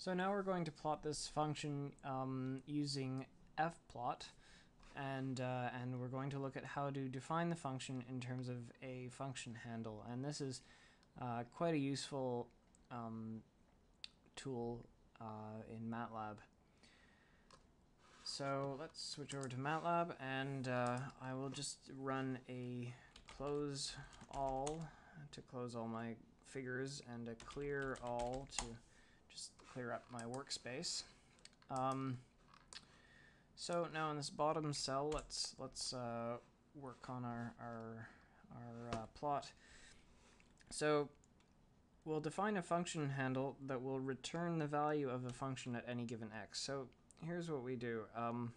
So now we're going to plot this function um, using fplot and uh, and we're going to look at how to define the function in terms of a function handle and this is uh, quite a useful um, tool uh, in MATLAB. So let's switch over to MATLAB and uh, I will just run a close all to close all my figures and a clear all to just clear up my workspace. Um, so now in this bottom cell, let's let's uh, work on our our our uh, plot. So we'll define a function handle that will return the value of a function at any given x. So here's what we do. Um,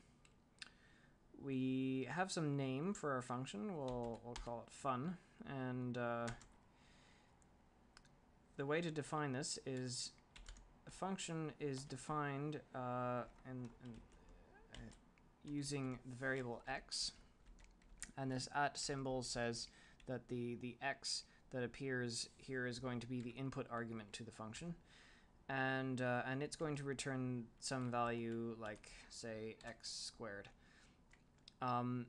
we have some name for our function. We'll we'll call it fun, and uh, the way to define this is a function is defined uh, and, uh, using the variable x, and this at symbol says that the the x that appears here is going to be the input argument to the function, and uh, and it's going to return some value like say x squared. Um,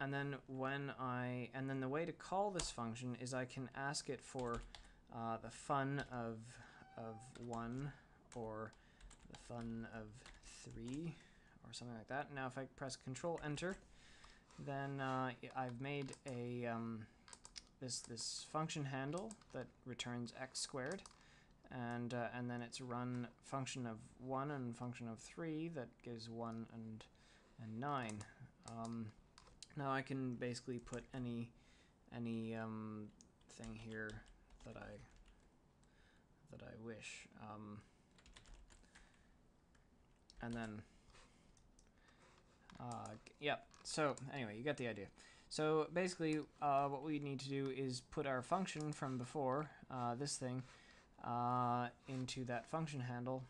and then when I and then the way to call this function is I can ask it for uh, the fun of of 1 or the fun of 3 or something like that. Now if I press Control Enter, then uh, I've made a um, this this function handle that returns x squared, and uh, and then it's run function of one and function of three that gives one and and nine. Um, now I can basically put any any um, thing here that I that I wish. Um, and then, uh, yeah, so anyway, you get the idea. So basically, uh, what we need to do is put our function from before, uh, this thing, uh, into that function handle,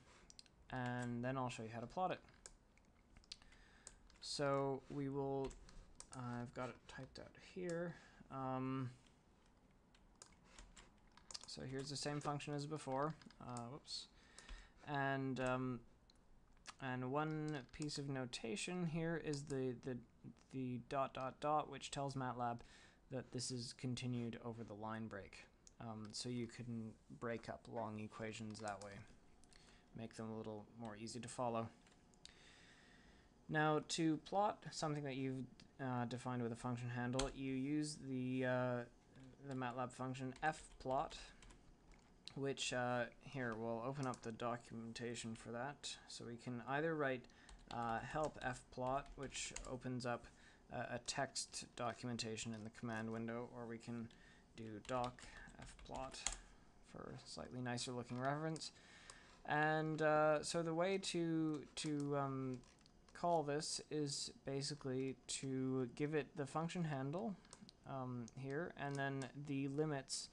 and then I'll show you how to plot it. So we will, I've got it typed out here. Um, so here's the same function as before. Uh, whoops. And um, and one piece of notation here is the the the dot dot dot, which tells MATLAB that this is continued over the line break. Um, so you can break up long equations that way, make them a little more easy to follow. Now to plot something that you've uh, defined with a function handle, you use the uh, the MATLAB function fplot which uh, here we'll open up the documentation for that. So we can either write uh, help fplot which opens up a text documentation in the command window or we can do doc fplot for slightly nicer looking reference. And uh, so the way to to um, call this is basically to give it the function handle um, here and then the limits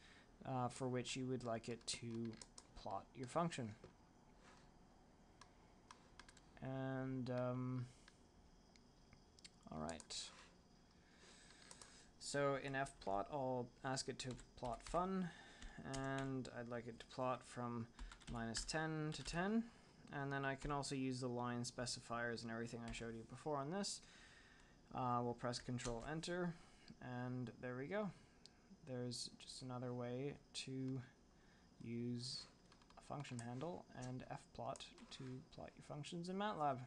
uh, for which you would like it to plot your function. And, um, all right. So in fplot, I'll ask it to plot fun, and I'd like it to plot from minus 10 to 10. And then I can also use the line specifiers and everything I showed you before on this. Uh, we'll press Control Enter, and there we go there's just another way to use a function handle and fplot to plot your functions in MATLAB.